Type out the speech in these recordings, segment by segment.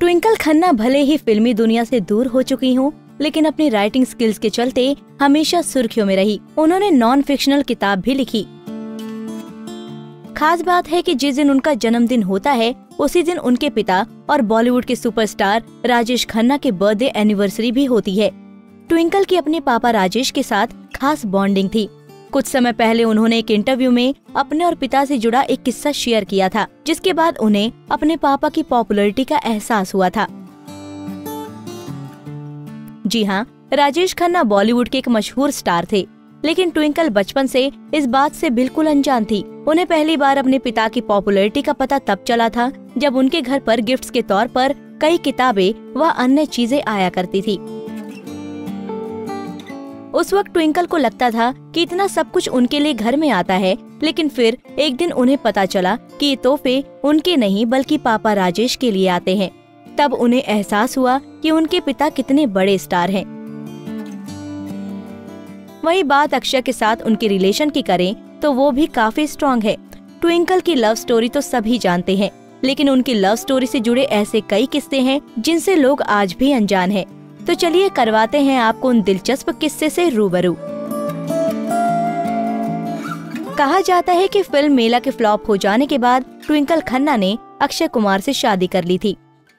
ट्विंकल खन्ना भले ही फिल्मी दुनिया से दूर हो चुकी हूँ, लेकिन अपनी राइटिंग स्किल्स के चलते हमेशा सुर्खियों में रही। उन्होंने नॉन फिक्शनल किताब भी लिखी। खास बात है कि जिस दिन उनका जन्मदिन होता है, उसी दिन उनके पिता और बॉलीवुड के सुपरस्टार राजेश खन्ना के बर्थडे एनिवर्सरी भी होती है। ट्विंकल की अपने पापा राजेश के साथ खास बॉन्डिंग थी। कुछ समय पहले उन्होंने एक इंटरव्यू में अपने और पिता से जुड़ा एक किस्सा शेयर किया था, जिसके बाद उन्हें अपने पापा की पॉपुलैरिटी का एहसास हुआ था। जी हाँ राजेश खन्ना बॉलीवुड के एक मशहूर स्टार थे, लेकिन ट्विंकल बचपन से इस बात से बिल्कुल अनजान थी। उन्हें पहली बार अपने पिता की पॉपुलैरिटी का पता तब चला था, जब उनके घर पर गिफ्ट्स के तौर पर कई किताबें व अन्य चीज़ें आया करती थी। उस वक्त ट्विंकल को लगता था कि इतना सब कुछ उनके लिए घर में आता है, लेकिन फिर एक दिन उन्हें पता चला कि ये तोहफे उनके नहीं, बल्कि पापा राजेश के लिए आते हैं तब उन्हें एहसास हुआ कि उनके पिता कितने बड़े स्टार हैं। वही बात अक्षय के साथ उनके रिलेशन की करें तो वो भी काफ़ी स्ट्रॉन्ग है ट्विंकल की लव स्टोरी तो सभी जानते हैं, लेकिन उनकी लव स्टोरी से जुड़े ऐसे कई किस्से हैं, जिनसे लोग आज भी अनजान हैं। तो चलिए करवाते हैं आपको उन दिलचस्प किस्से से रूबरू। कहा जाता है कि फ़िल्म मेला के फ्लॉप हो जाने के बाद ट्विंकल खन्ना ने अक्षय कुमार से शादी कर ली थी।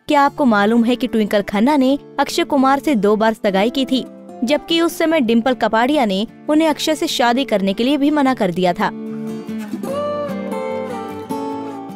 क्या आपको मालूम है कि ट्विंकल खन्ना ने अक्षय कुमार से दो बार सगाई की थी, जबकि उस समय डिम्पल कपाड़िया ने उन्हें अक्षय से शादी करने के लिए भी मना कर दिया था।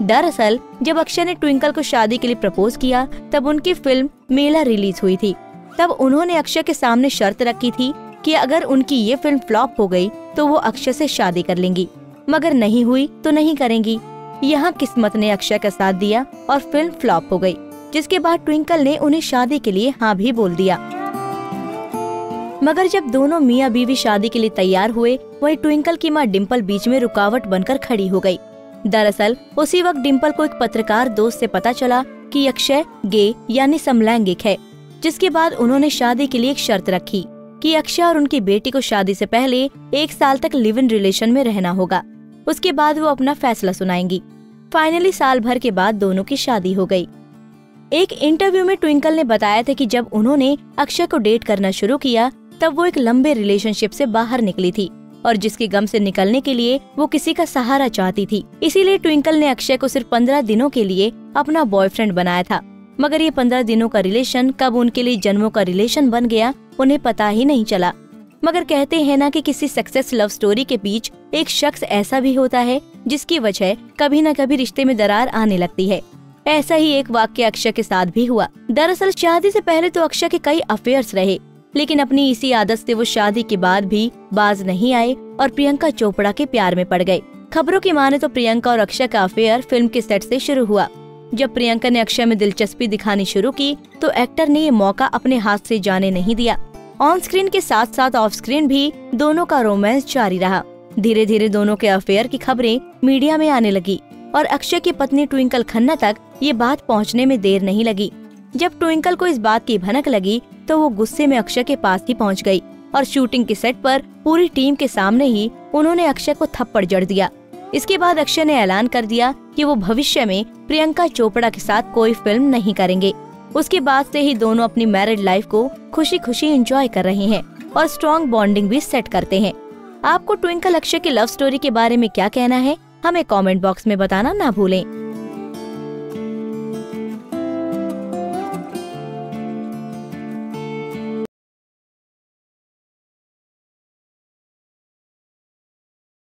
दरअसल, जब अक्षय ने ट्विंकल को शादी के लिए प्रपोज किया, तब उनकी फ़िल्म मेला रिलीज़ हुई थी। तब उन्होंने अक्षय के सामने शर्त रखी थी कि अगर उनकी ये फ़िल्म फ्लॉप हो गई तो वो अक्षय से शादी कर लेंगी। मगर नहीं हुई तो नहीं करेंगी। यहाँ किस्मत ने अक्षय का साथ दिया और फ़िल्म फ्लॉप हो गई, जिसके बाद ट्विंकल ने उन्हें शादी के लिए हाँ भी बोल दिया। मगर जब दोनों मियाँ बीवी शादी के लिए तैयार हुए, वही ट्विंकल की माँ डिम्पल बीच में रुकावट बनकर खड़ी हो गई। दरअसल, उसी वक्त डिम्पल को एक पत्रकार दोस्त से पता चला कि अक्षय गे यानी समलैंगिक है। जिसके बाद उन्होंने शादी के लिए एक शर्त रखी कि अक्षय और उनकी बेटी को शादी से पहले एक साल तक लिव इन रिलेशन में रहना होगा। उसके बाद वो अपना फैसला सुनाएँगी। फाइनली साल भर के बाद दोनों की शादी हो गई। एक इंटरव्यू में ट्विंकल ने बताया था कि जब उन्होंने अक्षय को डेट करना शुरू किया, तब वो एक लंबे रिलेशनशिप से बाहर निकली थी और जिसके गम से निकलने के लिए वो किसी का सहारा चाहती थी। इसीलिए ट्विंकल ने अक्षय को सिर्फ़ पंद्रह दिनों के लिए अपना बॉयफ्रेंड बनाया था। मगर ये पंद्रह दिनों का रिलेशन कब उनके लिए जन्मों का रिलेशन बन गया, उन्हें पता ही नहीं चला। मगर कहते हैं ना कि किसी सक्सेस लव स्टोरी के बीच एक शख्स ऐसा भी होता है, जिसकी वजह कभी न कभी रिश्ते में दरार आने लगती है। ऐसा ही एक वाक्य अक्षय के साथ भी हुआ। दरअसल शादी से पहले तो अक्षय के कई अफेयर्स रहे, लेकिन अपनी इसी आदत से वो शादी के बाद भी बाज नहीं आए और प्रियंका चोपड़ा के प्यार में पड़ गए। खबरों की माने तो प्रियंका और अक्षय का अफेयर फ़िल्म के सेट से शुरू हुआ। जब प्रियंका ने अक्षय में दिलचस्पी दिखानी शुरू की तो एक्टर ने ये मौका अपने हाथ से जाने नहीं दिया। ऑन स्क्रीन के साथ साथ ऑफ़ स्क्रीन भी दोनों का रोमांस जारी रहा। धीरे धीरे दोनों के अफेयर की खबरें मीडिया में आने लगी और अक्षय की पत्नी ट्विंकल खन्ना तक ये बात पहुँचने में देर नहीं लगी। जब ट्विंकल को इस बात की भनक लगी तो वो गुस्से में अक्षय के पास ही पहुँच गई और शूटिंग के सेट पर पूरी टीम के सामने ही उन्होंने अक्षय को थप्पड़ जड़ दिया। इसके बाद अक्षय ने ऐलान कर दिया कि वो भविष्य में प्रियंका चोपड़ा के साथ कोई फ़िल्म नहीं करेंगे। उसके बाद से ही दोनों अपनी मैरिड लाइफ को खुशी खुशी एंजॉय कर रहे हैं और स्ट्रॉन्ग बॉन्डिंग भी सेट करते हैं। आपको ट्विंकल अक्षय की लव स्टोरी के बारे में क्या कहना है? हमें कमेंट बॉक्स में बताना ना भूलें।